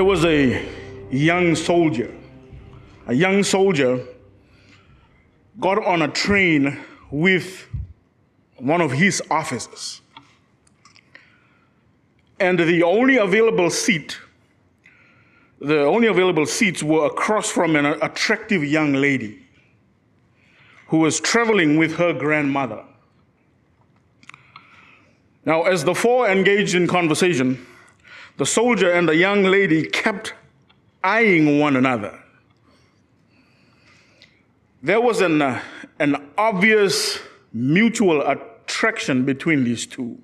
There was a young soldier. A young soldier got on a train with one of his officers. And the only available seat, the only available seats were across from an attractive young lady who was traveling with her grandmother. Now, as the four engaged in conversation, the soldier and the young lady kept eyeing one another. There was an, uh, an obvious mutual attraction between these two.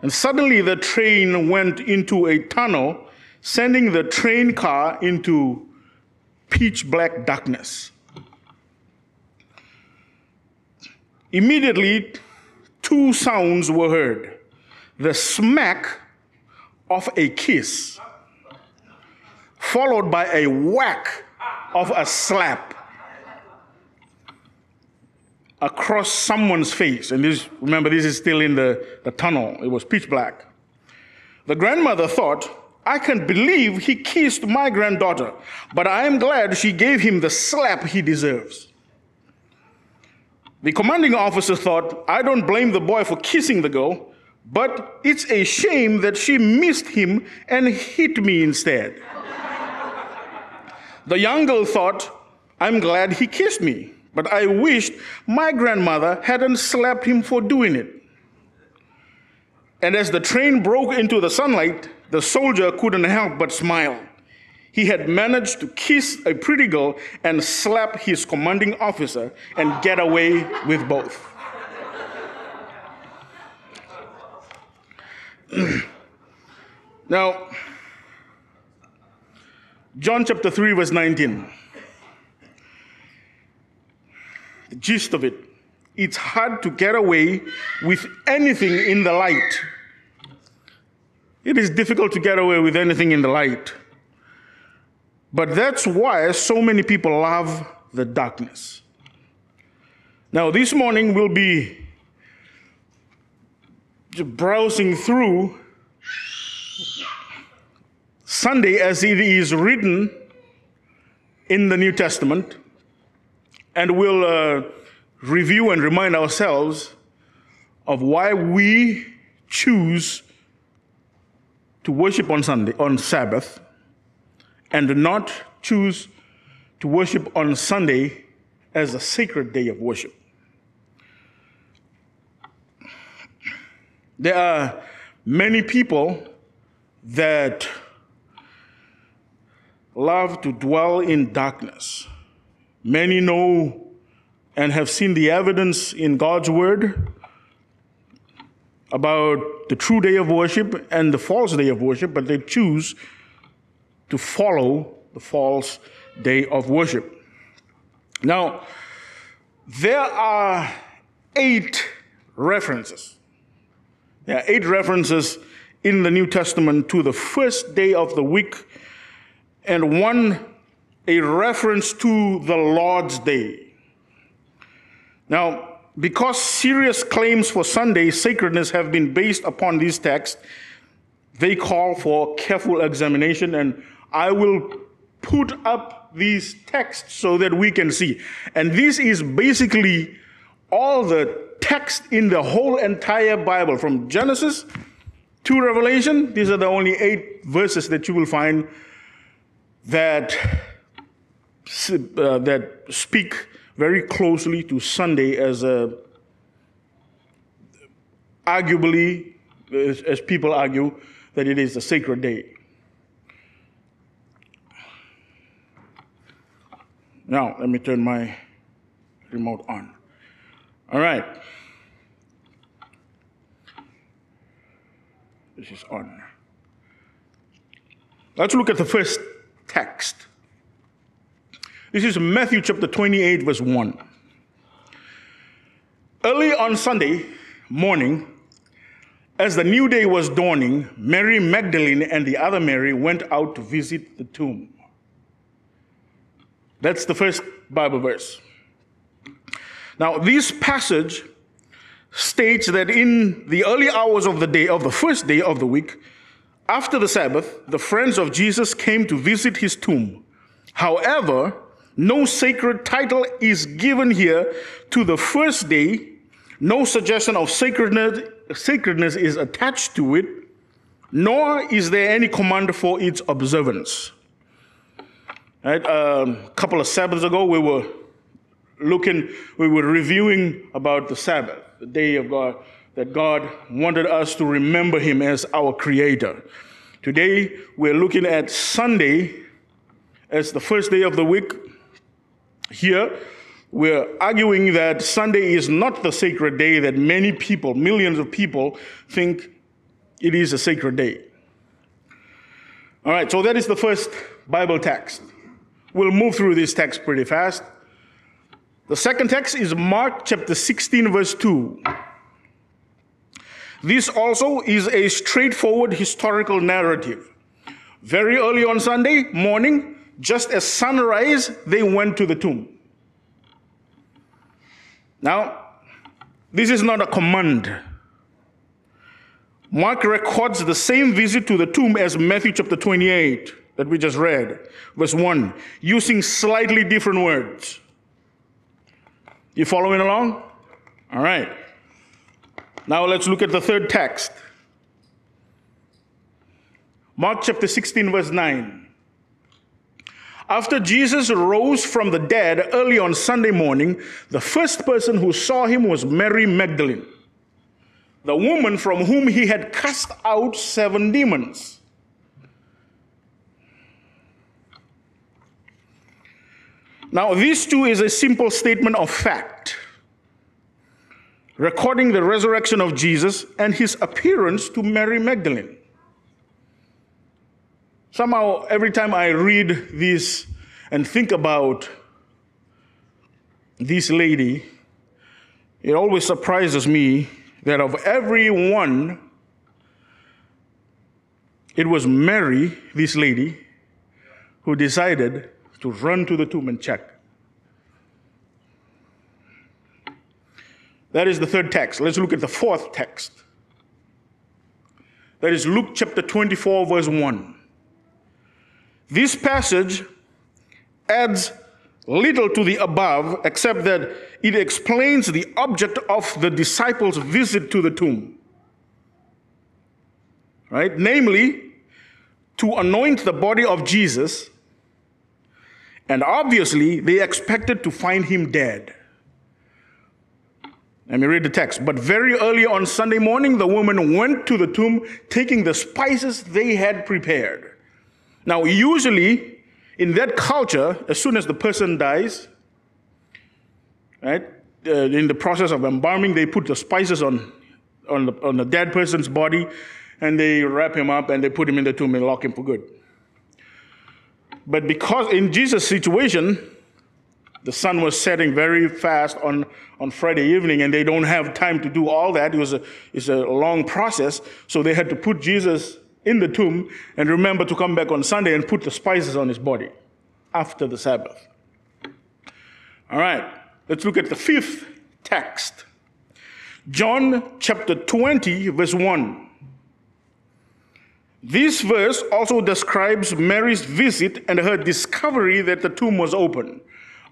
And suddenly the train went into a tunnel, sending the train car into pitch black darkness. Immediately, two sounds were heard the smack of a kiss, followed by a whack of a slap across someone's face. And this, remember, this is still in the, the tunnel, it was pitch black. The grandmother thought, I can believe he kissed my granddaughter, but I am glad she gave him the slap he deserves. The commanding officer thought, I don't blame the boy for kissing the girl, but it's a shame that she missed him and hit me instead. the young girl thought, I'm glad he kissed me, but I wished my grandmother hadn't slapped him for doing it. And as the train broke into the sunlight, the soldier couldn't help but smile. He had managed to kiss a pretty girl and slap his commanding officer and get away with both. now, John chapter 3, verse 19. The gist of it it's hard to get away with anything in the light. It is difficult to get away with anything in the light. But that's why so many people love the darkness. Now, this morning we'll be browsing through Sunday as it is written in the New Testament, and we'll uh, review and remind ourselves of why we choose to worship on Sunday, on Sabbath, and not choose to worship on Sunday as a sacred day of worship. There are many people that love to dwell in darkness. Many know and have seen the evidence in God's word about the true day of worship and the false day of worship, but they choose to follow the false day of worship. Now, there are eight references. There are eight references in the New Testament to the first day of the week, and one a reference to the Lord's Day. Now, because serious claims for Sunday sacredness have been based upon these texts, they call for careful examination and I will put up these texts so that we can see. And this is basically all the text in the whole entire Bible from Genesis to Revelation. These are the only eight verses that you will find that, uh, that speak very closely to Sunday as a arguably, as, as people argue, that it is a sacred day. Now, let me turn my remote on. All right. This is on. Let's look at the first text. This is Matthew chapter 28, verse 1. Early on Sunday morning, as the new day was dawning, Mary Magdalene and the other Mary went out to visit the tomb. That's the first Bible verse. Now, this passage states that in the early hours of the day, of the first day of the week, After the Sabbath, the friends of Jesus came to visit his tomb. However, no sacred title is given here to the first day. No suggestion of sacredness, sacredness is attached to it, nor is there any command for its observance. Right, a um, couple of Sabbaths ago, we were looking, we were reviewing about the Sabbath, the day of God, that God wanted us to remember Him as our Creator. Today, we're looking at Sunday as the first day of the week. Here, we're arguing that Sunday is not the sacred day that many people, millions of people, think it is a sacred day. All right, so that is the first Bible text. We'll move through this text pretty fast. The second text is Mark chapter 16, verse 2. This also is a straightforward historical narrative. Very early on Sunday morning, just as sunrise, they went to the tomb. Now, this is not a command. Mark records the same visit to the tomb as Matthew chapter 28 that we just read, verse 1, using slightly different words. You following along? All right. Now let's look at the third text. Mark chapter 16, verse 9. After Jesus rose from the dead early on Sunday morning, the first person who saw him was Mary Magdalene, the woman from whom he had cast out seven demons. Now, this too is a simple statement of fact, recording the resurrection of Jesus and his appearance to Mary Magdalene. Somehow, every time I read this and think about this lady, it always surprises me that of everyone, it was Mary, this lady, who decided to run to the tomb and check. That is the third text. Let's look at the fourth text. That is Luke chapter 24, verse 1. This passage adds little to the above except that it explains the object of the disciples' visit to the tomb. Right? Namely, to anoint the body of Jesus and obviously, they expected to find him dead. Let me read the text. But very early on Sunday morning, the woman went to the tomb taking the spices they had prepared. Now, usually in that culture, as soon as the person dies, right, uh, in the process of embalming, they put the spices on, on, the, on the dead person's body and they wrap him up and they put him in the tomb and lock him for good. But because in Jesus' situation, the sun was setting very fast on, on Friday evening, and they don't have time to do all that. It was a, it's a long process. So they had to put Jesus in the tomb and remember to come back on Sunday and put the spices on his body after the Sabbath. All right, let's look at the fifth text John chapter 20, verse 1. This verse also describes Mary's visit and her discovery that the tomb was open.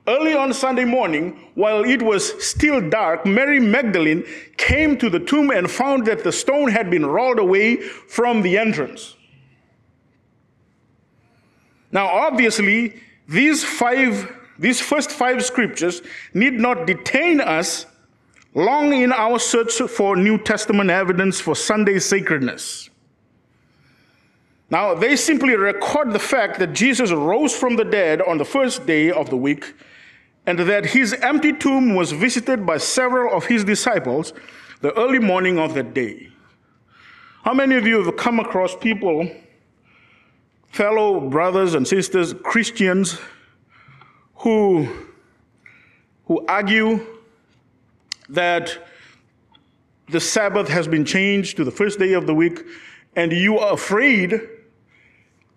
Early on Sunday morning, while it was still dark, Mary Magdalene came to the tomb and found that the stone had been rolled away from the entrance. Now, obviously, these five, these first five scriptures need not detain us long in our search for New Testament evidence for Sunday sacredness. Now, they simply record the fact that Jesus rose from the dead on the first day of the week and that his empty tomb was visited by several of his disciples the early morning of that day. How many of you have come across people, fellow brothers and sisters, Christians, who, who argue that the Sabbath has been changed to the first day of the week, and you are afraid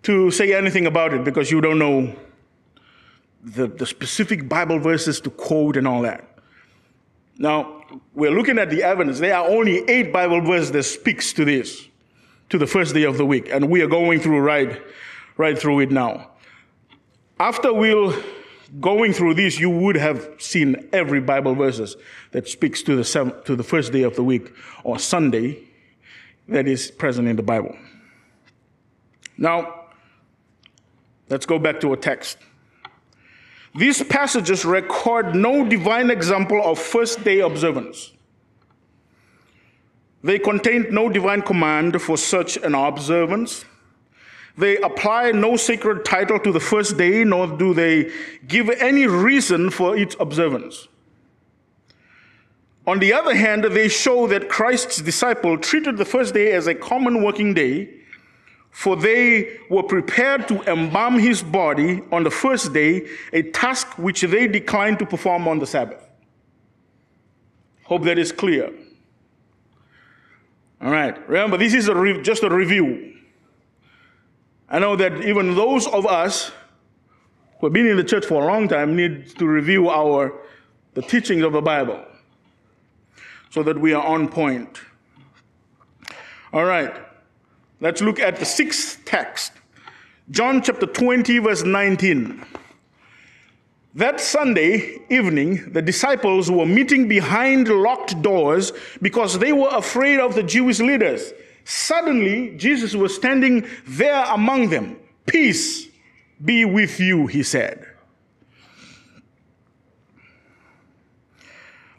to say anything about it because you don't know the, the specific Bible verses to quote and all that. Now, we're looking at the evidence. There are only eight Bible verses that speaks to this. to the first day of the week, and we are going through right, right through it now. After we'll going through this, you would have seen every Bible verses that speaks to the to the first day of the week or Sunday that is present in the Bible. Now, let's go back to a text. These passages record no divine example of first day observance. They contain no divine command for such an observance. They apply no sacred title to the first day, nor do they give any reason for its observance. On the other hand, they show that Christ's disciple treated the first day as a common working day, for they were prepared to embalm his body on the first day, a task which they declined to perform on the Sabbath. Hope that is clear. All right, remember, this is a re- just a review. I know that even those of us who have been in the church for a long time need to review our the teachings of the Bible so that we are on point. All right. Let's look at the sixth text. John chapter 20 verse 19. That Sunday evening, the disciples were meeting behind locked doors because they were afraid of the Jewish leaders. Suddenly, Jesus was standing there among them. Peace be with you, he said.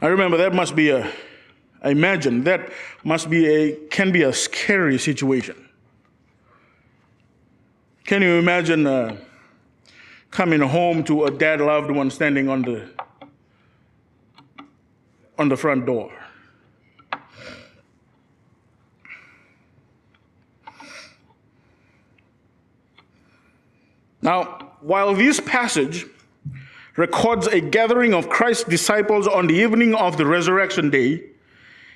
I remember that must be a, I imagine that must be a, can be a scary situation. Can you imagine uh, coming home to a dead loved one standing on the, on the front door? Now, while this passage records a gathering of Christ's disciples on the evening of the resurrection day,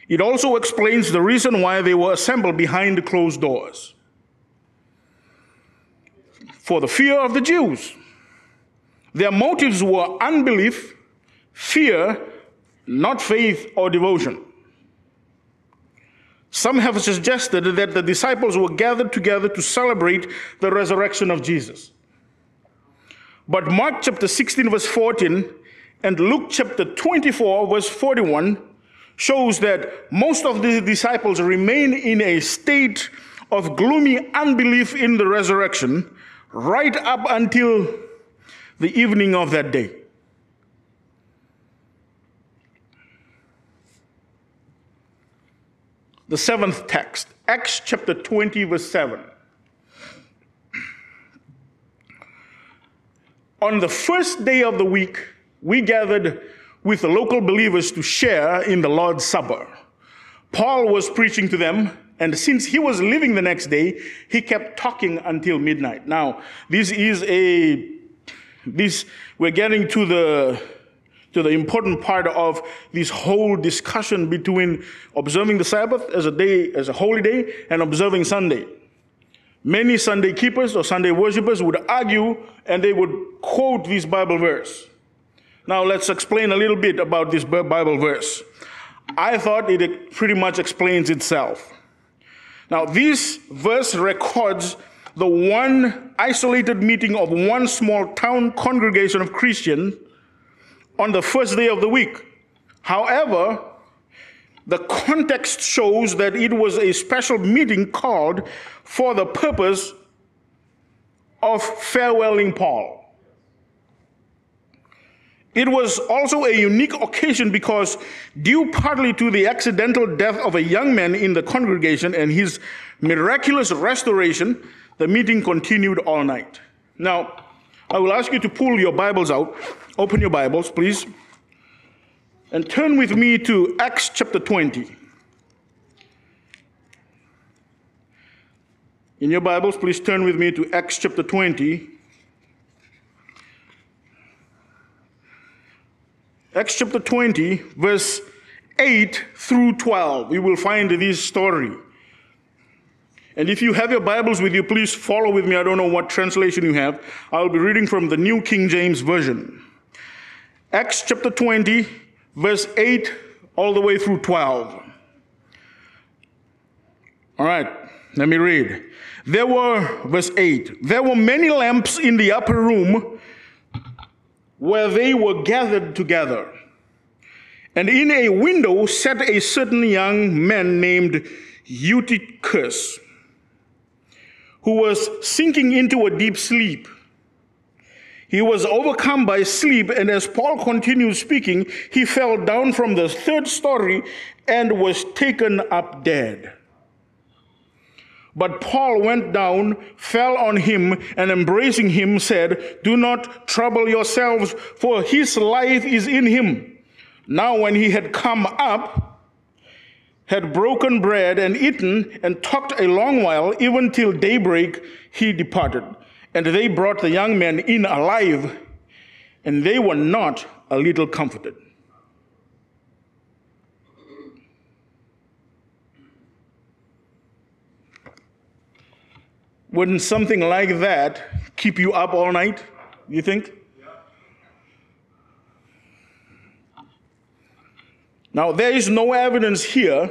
it also explains the reason why they were assembled behind closed doors. For the fear of the Jews. Their motives were unbelief, fear, not faith or devotion. Some have suggested that the disciples were gathered together to celebrate the resurrection of Jesus. But Mark chapter 16, verse 14, and Luke chapter 24, verse 41, shows that most of the disciples remain in a state of gloomy unbelief in the resurrection right up until the evening of that day. The seventh text, Acts chapter 20, verse 7. On the first day of the week, we gathered with the local believers to share in the Lord's Supper. Paul was preaching to them, and since he was leaving the next day, he kept talking until midnight. Now, this is a this we're getting to the to the important part of this whole discussion between observing the Sabbath as a day, as a holy day, and observing Sunday. Many Sunday keepers or Sunday worshippers would argue and they would quote this Bible verse. Now, let's explain a little bit about this Bible verse. I thought it pretty much explains itself. Now, this verse records the one isolated meeting of one small town congregation of Christians on the first day of the week. However, the context shows that it was a special meeting called for the purpose of farewelling Paul. It was also a unique occasion because, due partly to the accidental death of a young man in the congregation and his miraculous restoration, the meeting continued all night. Now, I will ask you to pull your Bibles out. Open your Bibles, please. And turn with me to Acts chapter 20. In your Bibles, please turn with me to Acts chapter 20. Acts chapter 20, verse 8 through 12. We will find this story. And if you have your Bibles with you, please follow with me. I don't know what translation you have. I'll be reading from the New King James Version. Acts chapter 20, verse 8 all the way through 12. All right. Let me read. There were, verse 8, there were many lamps in the upper room where they were gathered together. And in a window sat a certain young man named Eutychus, who was sinking into a deep sleep. He was overcome by sleep, and as Paul continued speaking, he fell down from the third story and was taken up dead. But Paul went down, fell on him, and embracing him said, Do not trouble yourselves, for his life is in him. Now, when he had come up, had broken bread and eaten, and talked a long while, even till daybreak, he departed. And they brought the young man in alive, and they were not a little comforted. Wouldn't something like that keep you up all night, you think? Now, there is no evidence here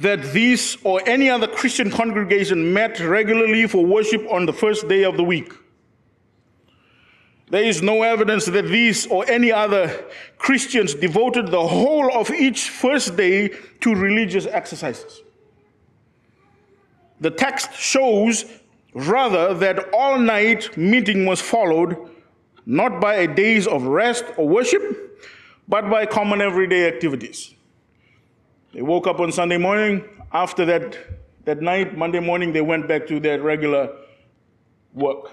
that these or any other Christian congregation met regularly for worship on the first day of the week. There is no evidence that these or any other Christians devoted the whole of each first day to religious exercises. The text shows rather that all night meeting was followed not by a days of rest or worship, but by common everyday activities. They woke up on Sunday morning. After that, that night, Monday morning, they went back to their regular work.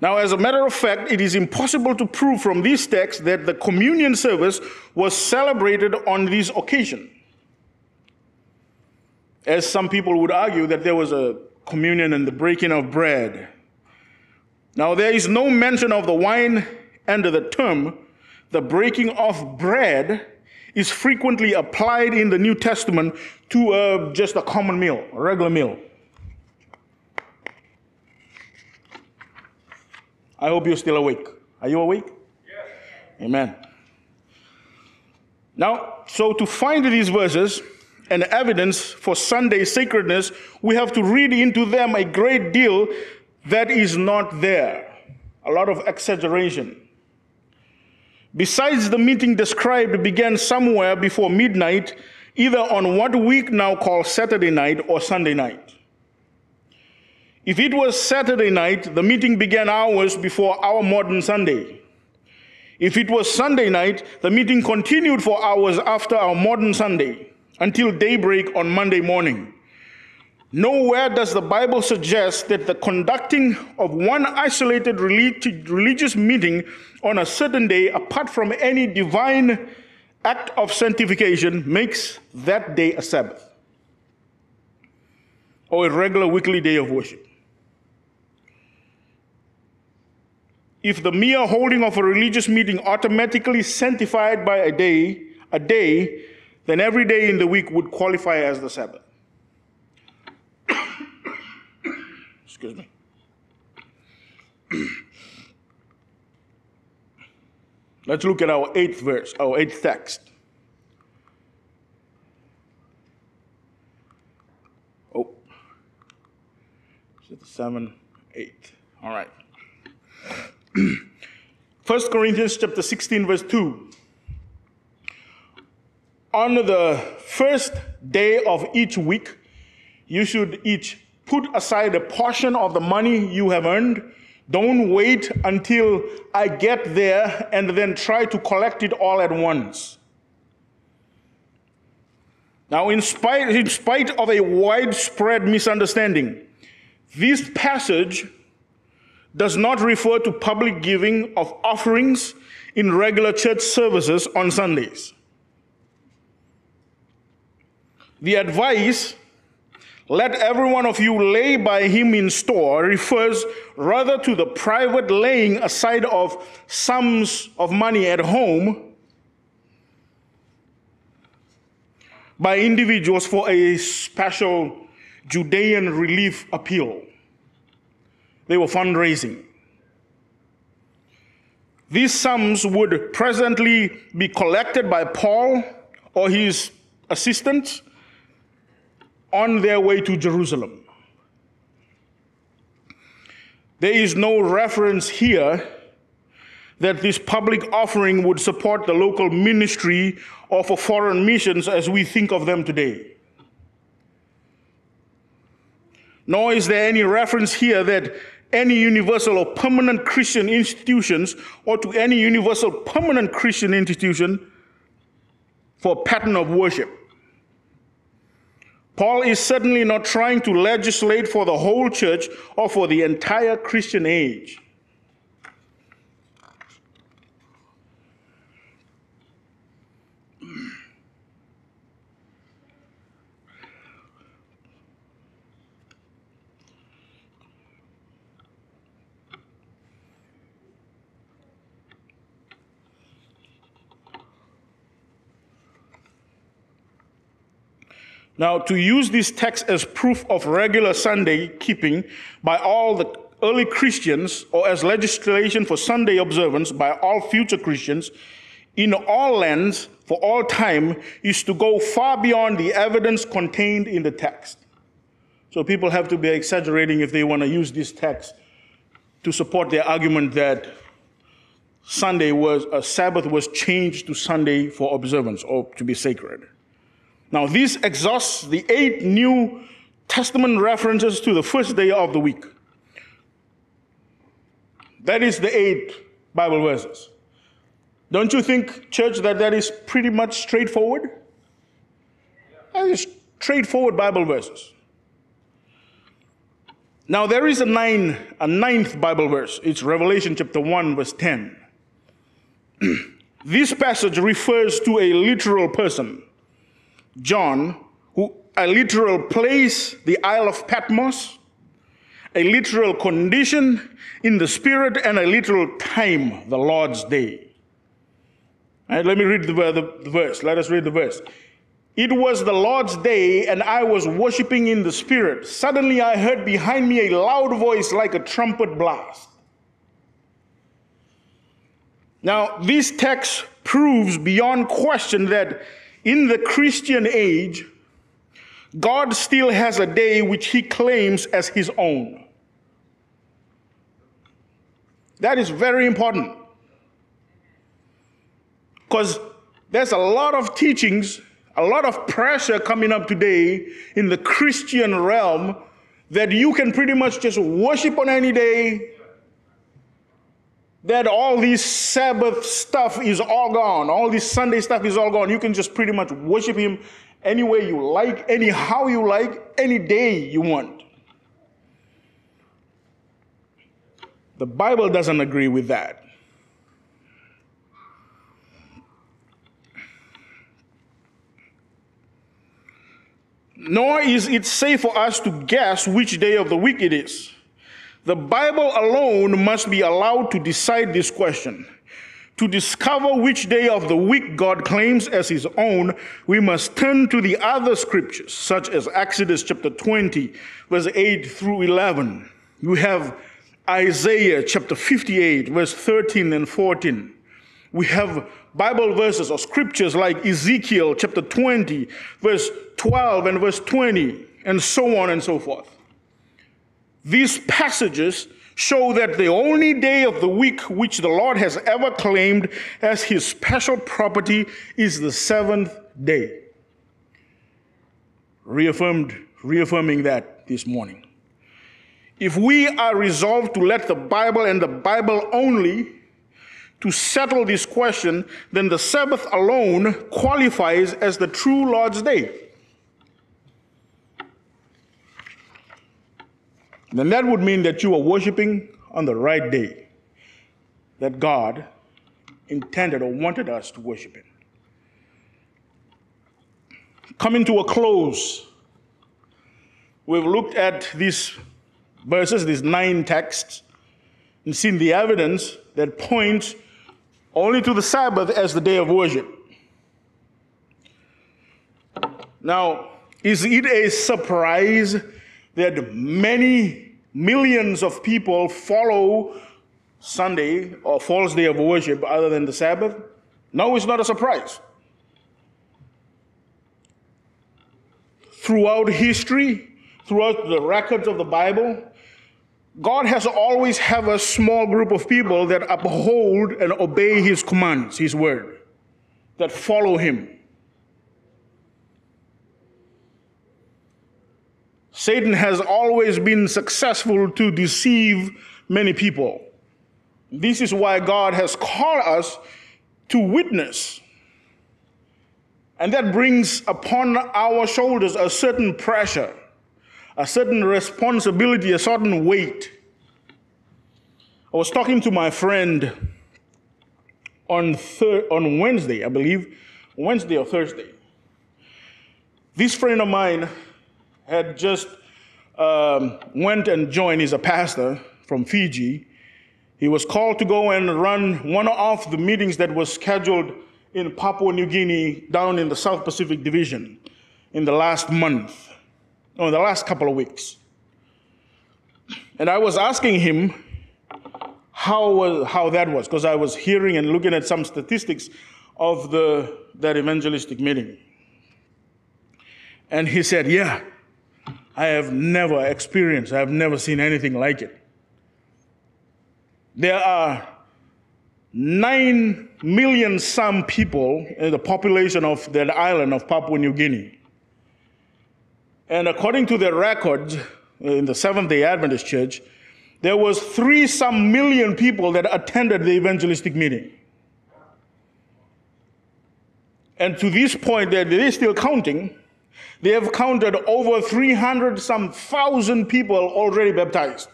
Now, as a matter of fact, it is impossible to prove from these texts that the communion service was celebrated on this occasion. As some people would argue that there was a communion and the breaking of bread. Now, there is no mention of the wine under the term the breaking of bread is frequently applied in the New Testament to uh, just a common meal, a regular meal. I hope you're still awake. Are you awake? Yes. Amen. Now, so to find these verses and evidence for Sunday sacredness, we have to read into them a great deal that is not there. A lot of exaggeration. Besides, the meeting described began somewhere before midnight, either on what we now call Saturday night or Sunday night. If it was Saturday night, the meeting began hours before our modern Sunday. If it was Sunday night, the meeting continued for hours after our modern Sunday until daybreak on Monday morning. Nowhere does the Bible suggest that the conducting of one isolated religious meeting on a certain day, apart from any divine act of sanctification, makes that day a Sabbath or a regular weekly day of worship. If the mere holding of a religious meeting automatically sanctified by a day, a day, then every day in the week would qualify as the Sabbath. Excuse me. Let's look at our eighth verse, our eighth text. Oh, is seven, eight? All right. First Corinthians chapter 16, verse 2. On the first day of each week, you should each put aside a portion of the money you have earned don't wait until I get there and then try to collect it all at once. Now, in spite, in spite of a widespread misunderstanding, this passage does not refer to public giving of offerings in regular church services on Sundays. The advice let every one of you lay by him in store refers rather to the private laying aside of sums of money at home by individuals for a special Judean relief appeal. They were fundraising. These sums would presently be collected by Paul or his assistants on their way to Jerusalem. There is no reference here that this public offering would support the local ministry or for foreign missions as we think of them today. Nor is there any reference here that any universal or permanent Christian institutions or to any universal permanent Christian institution for a pattern of worship. Paul is certainly not trying to legislate for the whole church or for the entire Christian age. Now, to use this text as proof of regular Sunday keeping by all the early Christians, or as legislation for Sunday observance by all future Christians, in all lands for all time, is to go far beyond the evidence contained in the text. So people have to be exaggerating if they want to use this text to support their argument that Sunday was, a Sabbath was changed to Sunday for observance or to be sacred. Now, this exhausts the eight New Testament references to the first day of the week. That is the eight Bible verses. Don't you think, church, that that is pretty much straightforward? That is straightforward Bible verses. Now there is a nine, a ninth Bible verse. It's Revelation chapter 1, verse 10. this passage refers to a literal person John, who a literal place, the Isle of Patmos, a literal condition in the spirit, and a literal time, the Lord's day. Let me read the, the, the verse. Let us read the verse. It was the Lord's day, and I was worshiping in the Spirit. Suddenly I heard behind me a loud voice like a trumpet blast. Now, this text proves beyond question that in the Christian age, God still has a day which he claims as his own. That is very important. Because there's a lot of teachings, a lot of pressure coming up today in the Christian realm that you can pretty much just worship on any day, that all this Sabbath stuff is all gone. All this Sunday stuff is all gone. You can just pretty much worship Him any way you like, anyhow you like, any day you want. The Bible doesn't agree with that. Nor is it safe for us to guess which day of the week it is. The Bible alone must be allowed to decide this question. To discover which day of the week God claims as his own, we must turn to the other scriptures, such as Exodus chapter 20, verse 8 through 11. We have Isaiah chapter 58, verse 13 and 14. We have Bible verses or scriptures like Ezekiel chapter 20, verse 12 and verse 20, and so on and so forth. These passages show that the only day of the week which the Lord has ever claimed as his special property is the seventh day. Reaffirmed, reaffirming that this morning. If we are resolved to let the Bible and the Bible only to settle this question, then the Sabbath alone qualifies as the true Lord's day. Then that would mean that you are worshiping on the right day that God intended or wanted us to worship Him. Coming to a close, we've looked at these verses, these nine texts, and seen the evidence that points only to the Sabbath as the day of worship. Now, is it a surprise that many millions of people follow Sunday or false day of worship other than the Sabbath? No, it's not a surprise. throughout history, throughout the records of the Bible, God has always have a small group of people that uphold and obey his commands, his word, that follow him. Satan has always been successful to deceive many people. This is why God has called us to witness. And that brings upon our shoulders a certain pressure, a certain responsibility, a certain weight. I was talking to my friend on, thir- on Wednesday, I believe, Wednesday or Thursday. This friend of mine had just um, went and joined, he's a pastor from Fiji. He was called to go and run one of the meetings that was scheduled in Papua New Guinea down in the South Pacific Division in the last month, or the last couple of weeks. And I was asking him how, was, how that was, because I was hearing and looking at some statistics of the, that evangelistic meeting. And he said, Yeah, I have never experienced, I have never seen anything like it. There are 9 million some people in the population of that island of Papua New Guinea. And according to the records in the Seventh day Adventist Church, there was three some million people that attended the evangelistic meeting. And to this point, they're still counting. They have counted over 300 some thousand people already baptized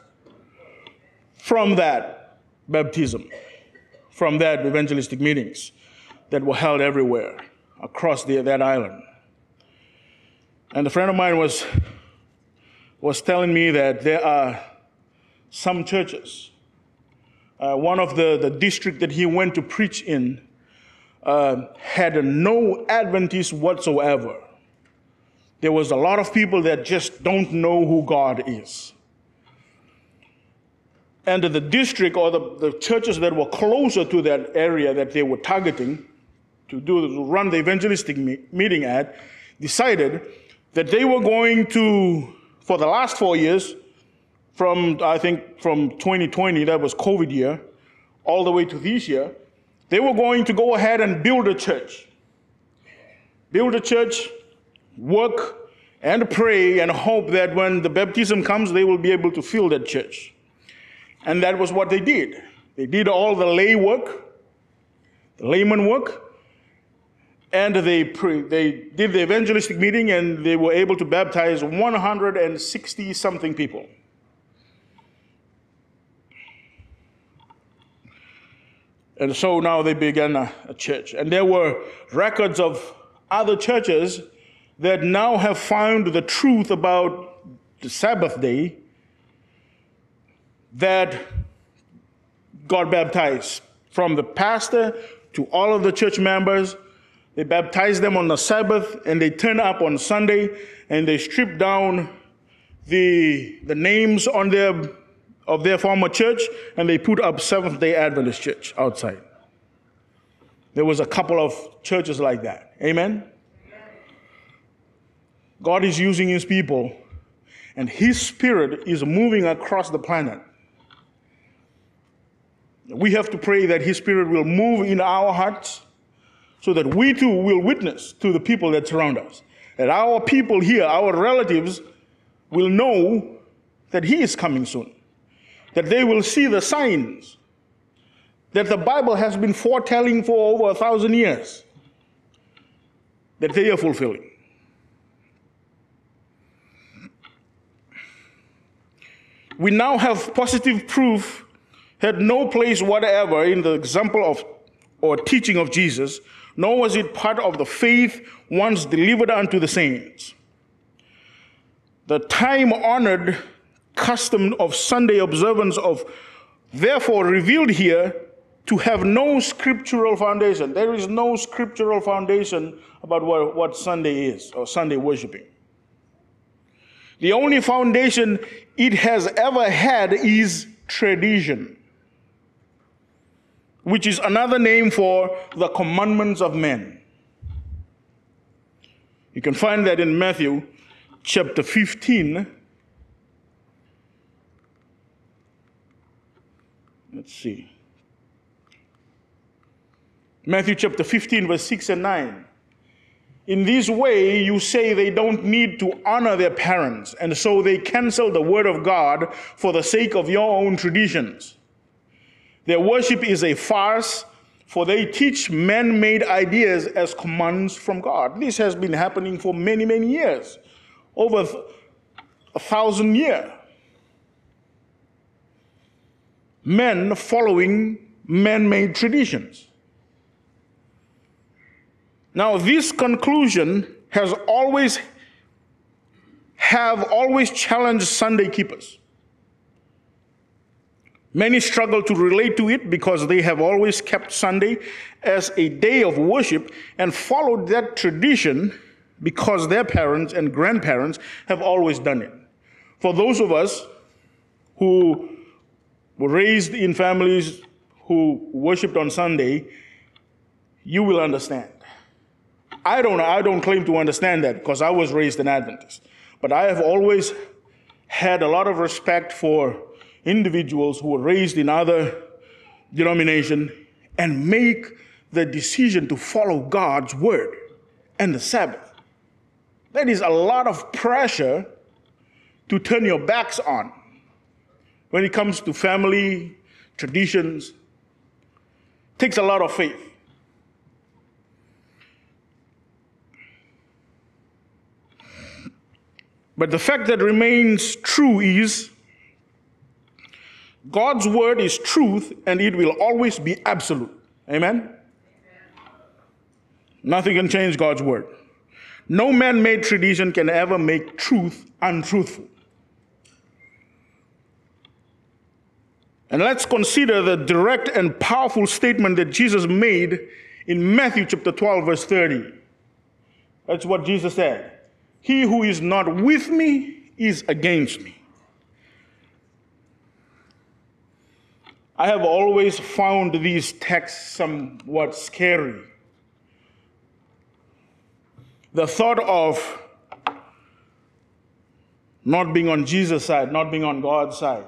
from that baptism, from that evangelistic meetings that were held everywhere across the, that island. And a friend of mine was, was telling me that there are some churches. Uh, one of the, the district that he went to preach in uh, had no Adventists whatsoever there was a lot of people that just don't know who God is. And the district or the, the churches that were closer to that area that they were targeting to do to run the evangelistic me- meeting at decided that they were going to, for the last four years, from I think from 2020, that was COVID year, all the way to this year, they were going to go ahead and build a church. Build a church work and pray and hope that when the baptism comes, they will be able to fill that church. And that was what they did. They did all the lay work, the layman work, and they, pre- they did the evangelistic meeting and they were able to baptize 160 something people. And so now they began a, a church. And there were records of other churches that now have found the truth about the Sabbath day that got baptized from the pastor to all of the church members. They baptize them on the Sabbath and they turn up on Sunday and they strip down the, the names on their, of their former church and they put up Seventh day Adventist church outside. There was a couple of churches like that. Amen? God is using his people, and his spirit is moving across the planet. We have to pray that his spirit will move in our hearts so that we too will witness to the people that surround us. That our people here, our relatives, will know that he is coming soon. That they will see the signs that the Bible has been foretelling for over a thousand years, that they are fulfilling. We now have positive proof had no place whatever in the example of or teaching of Jesus, nor was it part of the faith once delivered unto the saints. The time honored custom of Sunday observance of therefore revealed here to have no scriptural foundation. There is no scriptural foundation about what, what Sunday is or Sunday worshiping. The only foundation it has ever had is tradition, which is another name for the commandments of men. You can find that in Matthew chapter 15. Let's see. Matthew chapter 15, verse 6 and 9. In this way, you say they don't need to honor their parents, and so they cancel the word of God for the sake of your own traditions. Their worship is a farce, for they teach man made ideas as commands from God. This has been happening for many, many years, over a thousand years. Men following man made traditions. Now, this conclusion has always have always challenged Sunday keepers. Many struggle to relate to it because they have always kept Sunday as a day of worship and followed that tradition because their parents and grandparents have always done it. For those of us who were raised in families who worshiped on Sunday, you will understand. I don't, I don't claim to understand that because I was raised an Adventist. But I have always had a lot of respect for individuals who were raised in other denomination and make the decision to follow God's word and the Sabbath. That is a lot of pressure to turn your backs on when it comes to family, traditions. It takes a lot of faith. But the fact that remains true is God's word is truth and it will always be absolute. Amen? Nothing can change God's word. No man made tradition can ever make truth untruthful. And let's consider the direct and powerful statement that Jesus made in Matthew chapter 12, verse 30. That's what Jesus said. He who is not with me is against me. I have always found these texts somewhat scary. The thought of not being on Jesus' side, not being on God's side,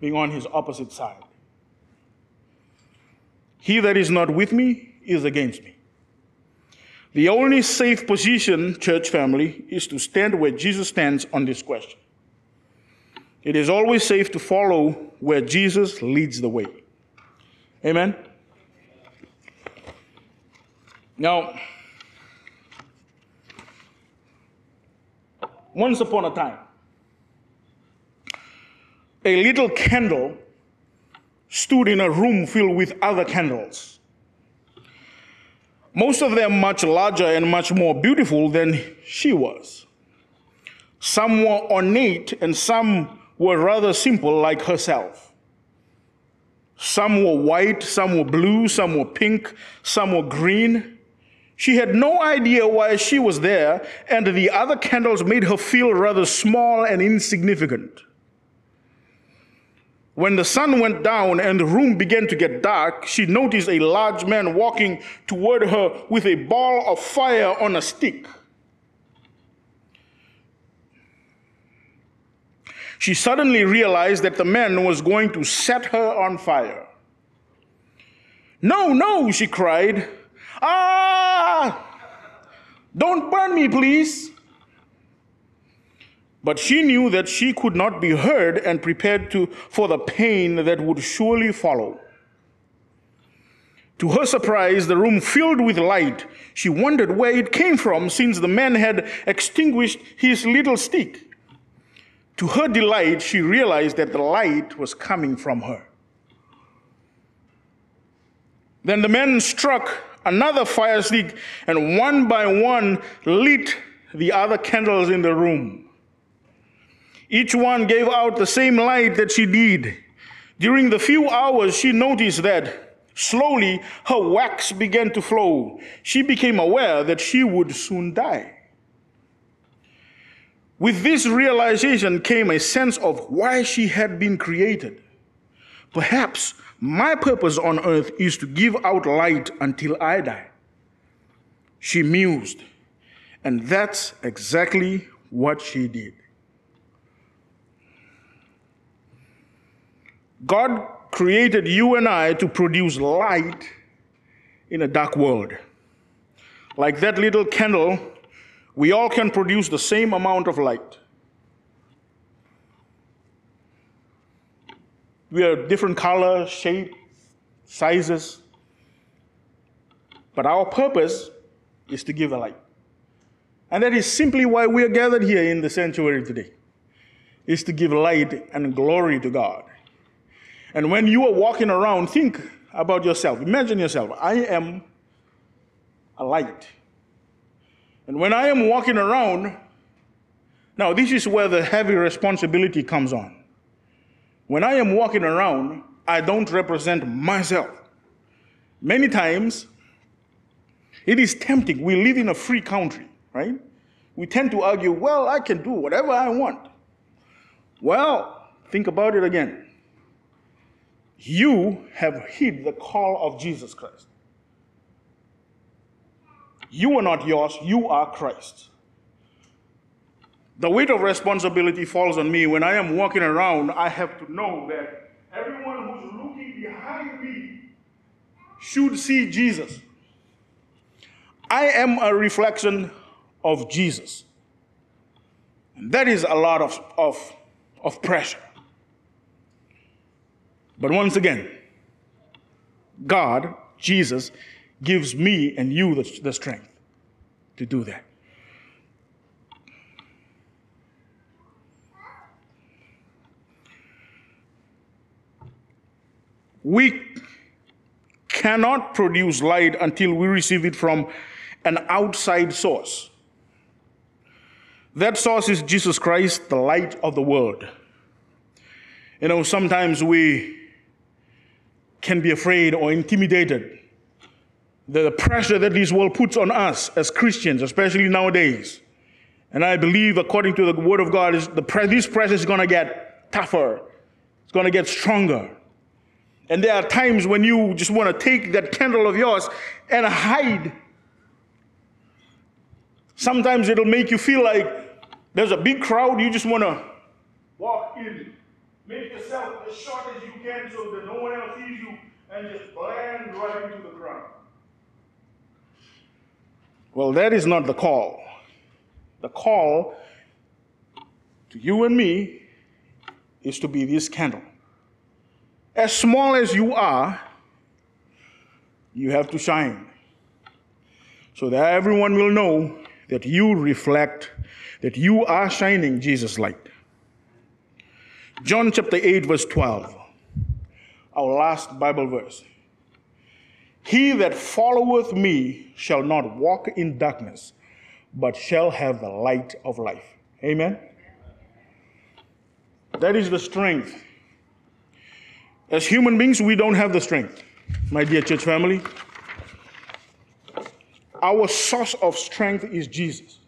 being on his opposite side. He that is not with me is against me. The only safe position, church family, is to stand where Jesus stands on this question. It is always safe to follow where Jesus leads the way. Amen? Now, once upon a time, a little candle stood in a room filled with other candles. Most of them much larger and much more beautiful than she was. Some were ornate and some were rather simple, like herself. Some were white, some were blue, some were pink, some were green. She had no idea why she was there, and the other candles made her feel rather small and insignificant. When the sun went down and the room began to get dark, she noticed a large man walking toward her with a ball of fire on a stick. She suddenly realized that the man was going to set her on fire. No, no, she cried. Ah! Don't burn me, please. But she knew that she could not be heard and prepared to, for the pain that would surely follow. To her surprise, the room filled with light. She wondered where it came from since the man had extinguished his little stick. To her delight, she realized that the light was coming from her. Then the man struck another fire stick and one by one lit the other candles in the room. Each one gave out the same light that she did. During the few hours, she noticed that slowly her wax began to flow. She became aware that she would soon die. With this realization came a sense of why she had been created. Perhaps my purpose on earth is to give out light until I die. She mused, and that's exactly what she did. God created you and I to produce light in a dark world. Like that little candle, we all can produce the same amount of light. We are different color, shape, sizes. But our purpose is to give a light. And that is simply why we are gathered here in the sanctuary today. Is to give light and glory to God. And when you are walking around, think about yourself. Imagine yourself. I am a light. And when I am walking around, now this is where the heavy responsibility comes on. When I am walking around, I don't represent myself. Many times, it is tempting. We live in a free country, right? We tend to argue, well, I can do whatever I want. Well, think about it again. You have heed the call of Jesus Christ. You are not yours, you are Christ. The weight of responsibility falls on me. When I am walking around, I have to know that everyone who's looking behind me should see Jesus. I am a reflection of Jesus. And that is a lot of, of, of pressure. But once again, God, Jesus, gives me and you the, the strength to do that. We cannot produce light until we receive it from an outside source. That source is Jesus Christ, the light of the world. You know, sometimes we can be afraid or intimidated. The pressure that this world puts on us as Christians, especially nowadays. And I believe, according to the Word of God, is the this pressure is going to get tougher. It's going to get stronger. And there are times when you just want to take that candle of yours and hide. Sometimes it'll make you feel like there's a big crowd, you just want to walk in. Make yourself as short as you can so that no one else sees you and just blend right into the crowd. Well, that is not the call. The call to you and me is to be this candle as small as you are, you have to shine. So that everyone will know that you reflect, that you are shining Jesus' light. John chapter 8, verse 12, our last Bible verse. He that followeth me shall not walk in darkness, but shall have the light of life. Amen? That is the strength as human beings, we don't have the strength, my dear church family. Our source of strength is Jesus.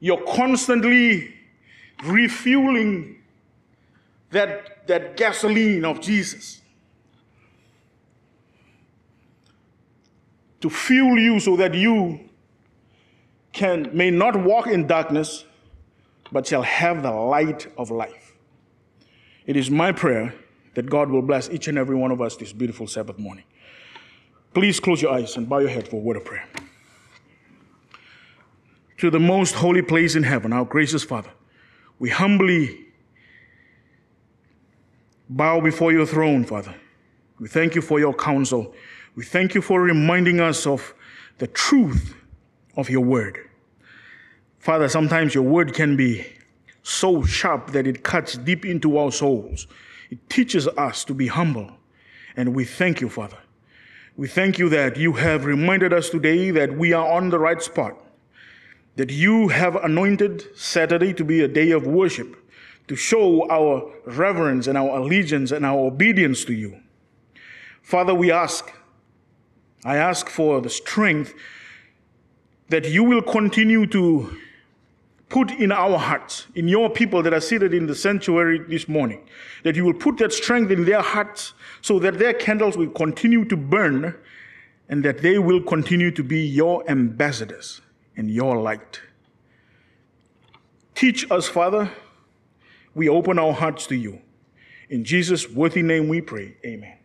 You're constantly refueling that, that gasoline of Jesus to fuel you so that you can may not walk in darkness, but shall have the light of life. It is my prayer that God will bless each and every one of us this beautiful Sabbath morning. Please close your eyes and bow your head for a word of prayer. To the most holy place in heaven, our gracious Father, we humbly bow before your throne, Father. We thank you for your counsel. We thank you for reminding us of the truth of your word. Father, sometimes your word can be so sharp that it cuts deep into our souls. It teaches us to be humble. And we thank you, Father. We thank you that you have reminded us today that we are on the right spot, that you have anointed Saturday to be a day of worship, to show our reverence and our allegiance and our obedience to you. Father, we ask, I ask for the strength that you will continue to put in our hearts, in your people that are seated in the sanctuary this morning, that you will put that strength in their hearts so that their candles will continue to burn and that they will continue to be your ambassadors in your light. Teach us, Father. We open our hearts to you. In Jesus' worthy name we pray. Amen.